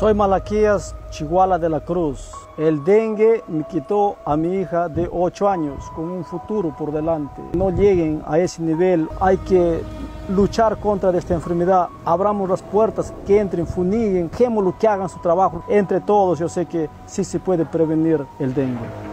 Soy Malaquías Chihuahua de la Cruz. El dengue me quitó a mi hija de 8 años con un futuro por delante. No lleguen a ese nivel, hay que luchar contra esta enfermedad. Abramos las puertas, que entren, funiguen, lo que hagan su trabajo. Entre todos yo sé que sí se puede prevenir el dengue.